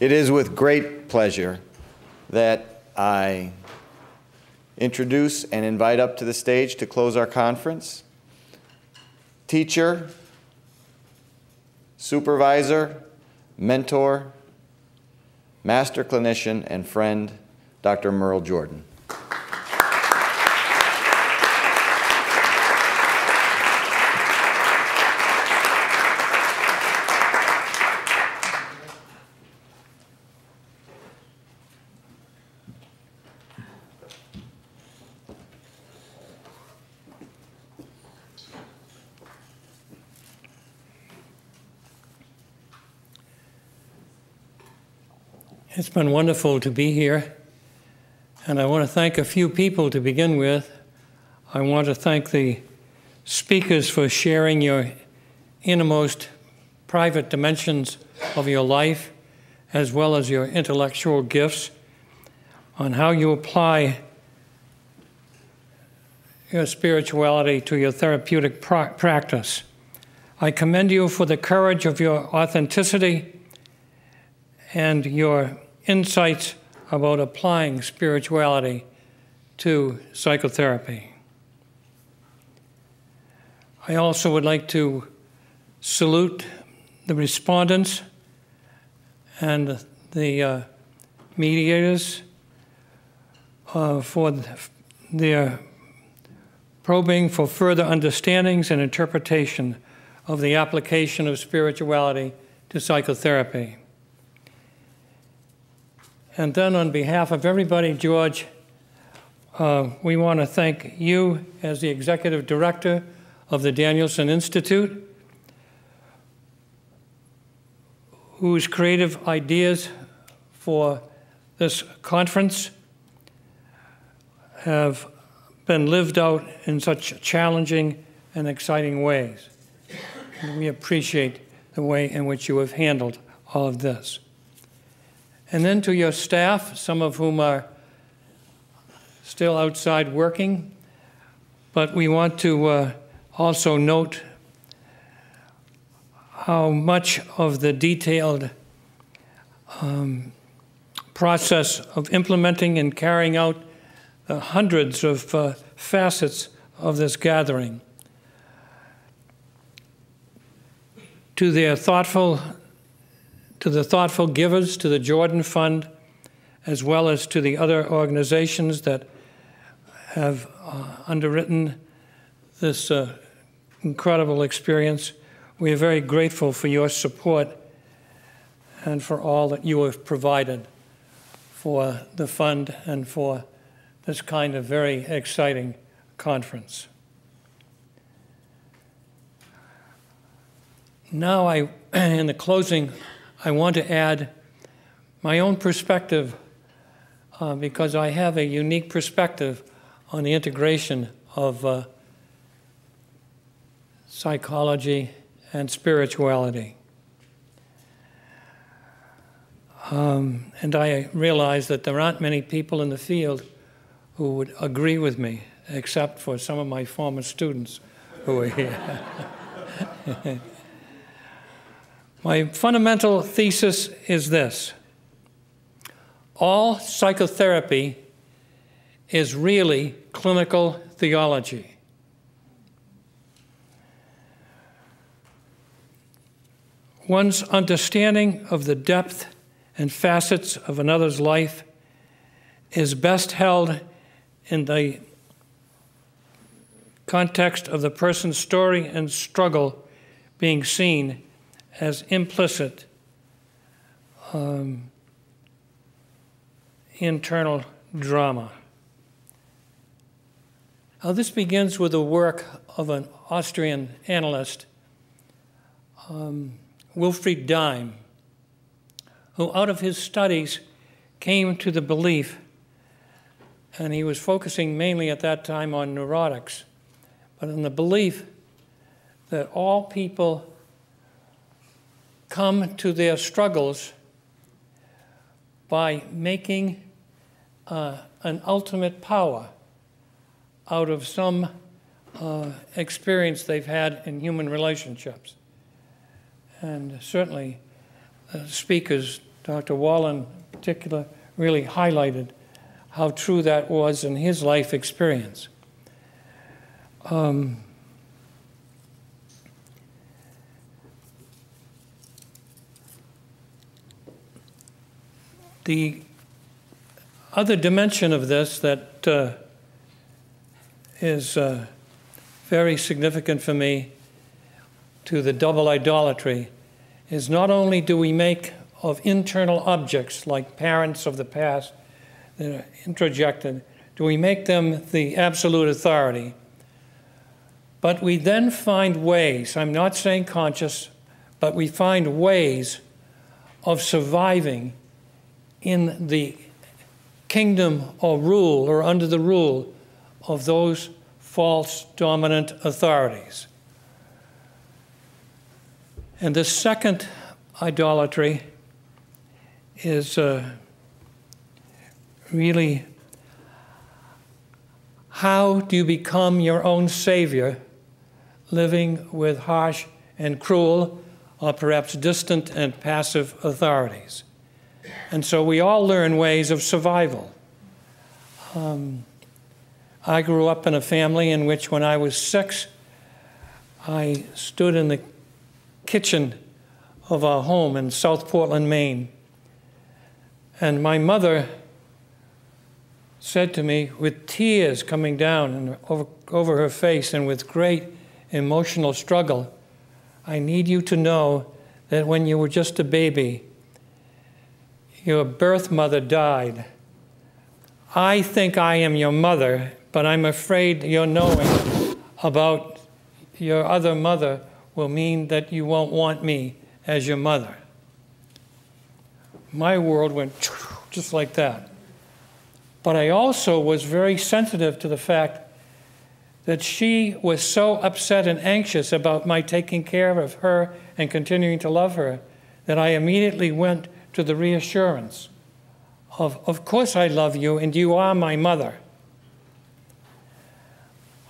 It is with great pleasure that I introduce and invite up to the stage to close our conference teacher, supervisor, mentor, master clinician, and friend, Dr. Merle Jordan. It's been wonderful to be here. And I want to thank a few people to begin with. I want to thank the speakers for sharing your innermost private dimensions of your life, as well as your intellectual gifts, on how you apply your spirituality to your therapeutic practice. I commend you for the courage of your authenticity and your insights about applying spirituality to psychotherapy. I also would like to salute the respondents and the uh, mediators uh, for their probing for further understandings and interpretation of the application of spirituality to psychotherapy. And then, on behalf of everybody, George, uh, we want to thank you as the executive director of the Danielsen Institute, whose creative ideas for this conference have been lived out in such challenging and exciting ways. And we appreciate the way in which you have handled all of this. And then to your staff, some of whom are still outside working, but we want to uh, also note how much of the detailed um, process of implementing and carrying out the hundreds of uh, facets of this gathering. To their thoughtful to the thoughtful givers, to the Jordan Fund, as well as to the other organizations that have uh, underwritten this uh, incredible experience. We are very grateful for your support and for all that you have provided for the fund and for this kind of very exciting conference. Now, I, in the closing, I want to add my own perspective uh, because I have a unique perspective on the integration of uh, psychology and spirituality. Um, and I realize that there aren't many people in the field who would agree with me, except for some of my former students who are here. My fundamental thesis is this all psychotherapy is really clinical theology. One's understanding of the depth and facets of another's life is best held in the context of the person's story and struggle being seen as implicit um, internal drama. Now, this begins with the work of an Austrian analyst, um, Wilfried Daim, who, out of his studies, came to the belief, and he was focusing mainly at that time on neurotics, but in the belief that all people come to their struggles by making uh, an ultimate power out of some uh, experience they've had in human relationships. And certainly, uh, speakers Dr. Wallen, in particular, really highlighted how true that was in his life experience. Um, the other dimension of this that uh, is uh, very significant for me to the double idolatry is not only do we make of internal objects like parents of the past that are introjected, do we make them the absolute authority, but we then find ways, I'm not saying conscious, but we find ways of surviving in the kingdom or rule or under the rule of those false dominant authorities. And the second idolatry is uh, really how do you become your own savior living with harsh and cruel or perhaps distant and passive authorities? And so we all learn ways of survival. Um, I grew up in a family in which, when I was six, I stood in the kitchen of our home in South Portland, Maine. And my mother said to me, with tears coming down and over, over her face and with great emotional struggle, I need you to know that when you were just a baby, your birth mother died. I think I am your mother, but I'm afraid your knowing about your other mother will mean that you won't want me as your mother. My world went just like that. But I also was very sensitive to the fact that she was so upset and anxious about my taking care of her and continuing to love her that I immediately went to the reassurance of, of course I love you and you are my mother.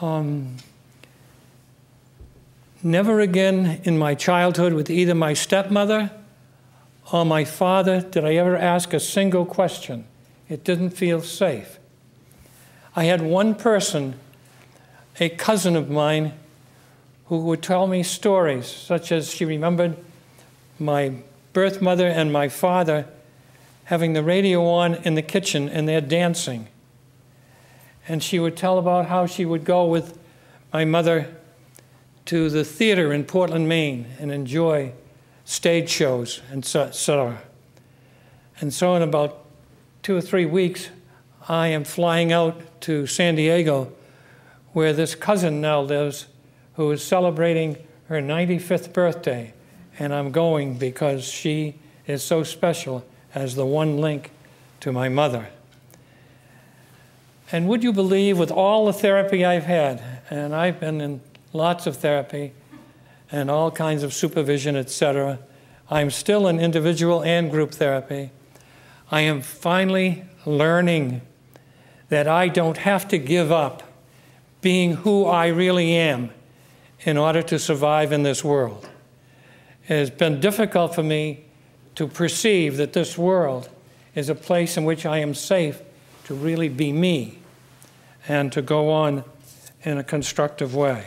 Um, never again in my childhood with either my stepmother or my father did I ever ask a single question. It didn't feel safe. I had one person, a cousin of mine, who would tell me stories, such as she remembered my birth mother and my father having the radio on in the kitchen and they're dancing. And she would tell about how she would go with my mother to the theater in Portland, Maine, and enjoy stage shows and so And so, in about two or three weeks, I am flying out to San Diego, where this cousin now lives, who is celebrating her 95th birthday and I'm going because she is so special as the one link to my mother. And would you believe, with all the therapy I've had, and I've been in lots of therapy and all kinds of supervision, etc., I'm still in individual and group therapy. I am finally learning that I don't have to give up being who I really am in order to survive in this world. It has been difficult for me to perceive that this world is a place in which I am safe to really be me and to go on in a constructive way.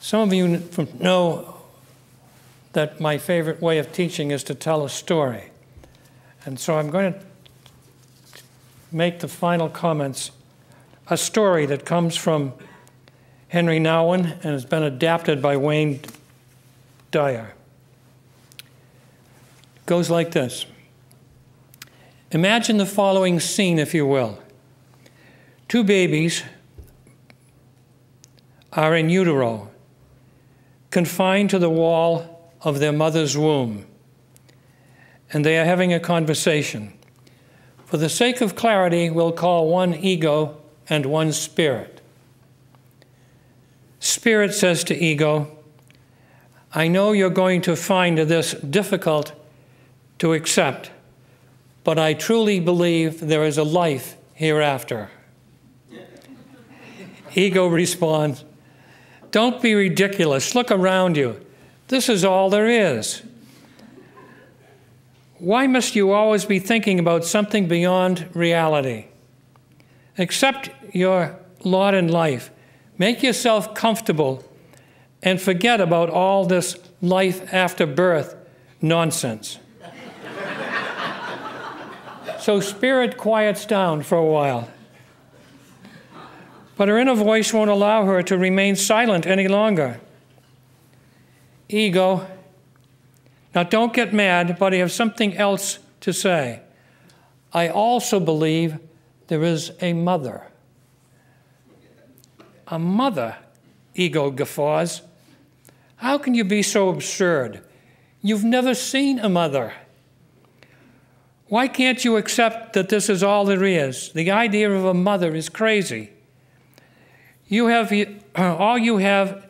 Some of you know that my favorite way of teaching is to tell a story. And so I'm going to make the final comments a story that comes from Henri Nouwen and has been adapted by Wayne Dyer. It goes like this Imagine the following scene, if you will. Two babies are in utero, confined to the wall of their mother's womb, and they are having a conversation. For the sake of clarity, we'll call one ego and one spirit. Spirit says to ego, I know you're going to find this difficult to accept, but I truly believe there is a life hereafter. ego responds, Don't be ridiculous. Look around you. This is all there is. Why must you always be thinking about something beyond reality? Accept your lot in life. Make yourself comfortable and forget about all this life after birth nonsense. so spirit quiets down for a while. But her inner voice won't allow her to remain silent any longer. Ego. Now don't get mad, but I have something else to say. I also believe there is a mother. A mother, ego guffaws. How can you be so absurd? You've never seen a mother. Why can't you accept that this is all there is? The idea of a mother is crazy. You have uh, all you have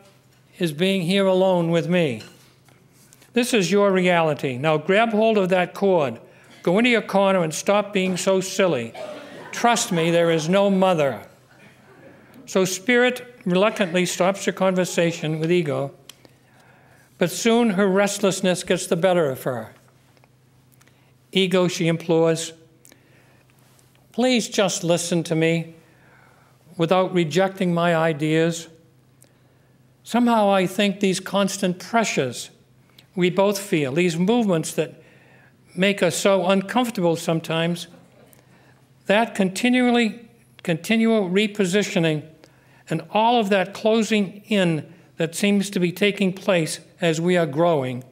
is being here alone with me. This is your reality. Now grab hold of that cord. Go into your corner and stop being so silly. Trust me, there is no mother. So spirit reluctantly stops her conversation with ego but soon her restlessness gets the better of her. Ego, she implores, please just listen to me without rejecting my ideas. Somehow I think these constant pressures we both feel, these movements that make us so uncomfortable sometimes, that continually, continual repositioning and all of that closing in that seems to be taking place as we are growing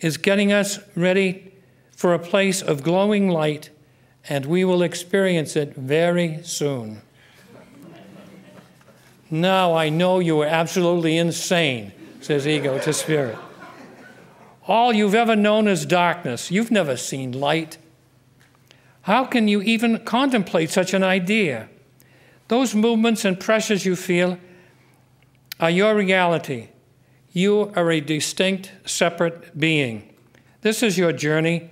is getting us ready for a place of glowing light, and we will experience it very soon. Now I know you are absolutely insane, says ego to spirit. All you've ever known is darkness. You've never seen light. How can you even contemplate such an idea? Those movements and pressures you feel are your reality. You are a distinct, separate being. This is your journey.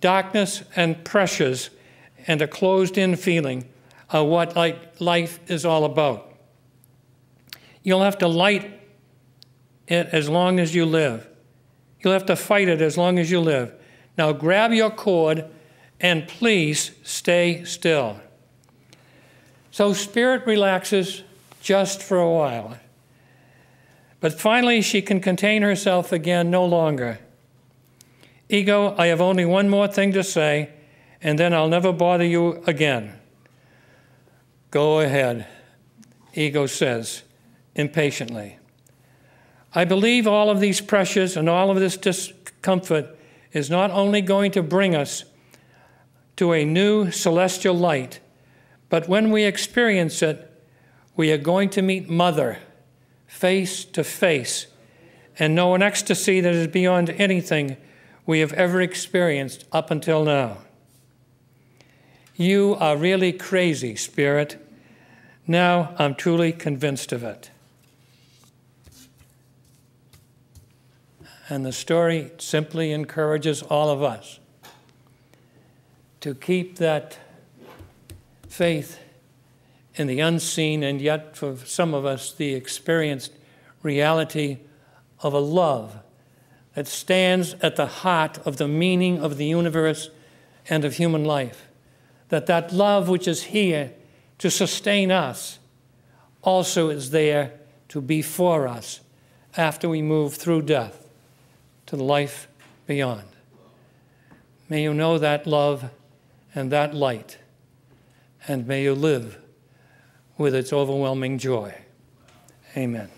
Darkness and pressures and a closed in feeling are what life is all about. You'll have to light it as long as you live. You'll have to fight it as long as you live. Now grab your cord and please stay still. So spirit relaxes just for a while. But finally, she can contain herself again no longer. Ego, I have only one more thing to say, and then I'll never bother you again. Go ahead, Ego says impatiently. I believe all of these pressures and all of this discomfort is not only going to bring us to a new celestial light, but when we experience it, we are going to meet Mother face to face and know an ecstasy that is beyond anything we have ever experienced up until now. You are really crazy, Spirit. Now I'm truly convinced of it. And the story simply encourages all of us to keep that faith in the unseen, and yet for some of us, the experienced reality of a love that stands at the heart of the meaning of the universe and of human life. That that love which is here to sustain us also is there to be for us after we move through death to the life beyond. May you know that love and that light, and may you live with its overwhelming joy. Amen.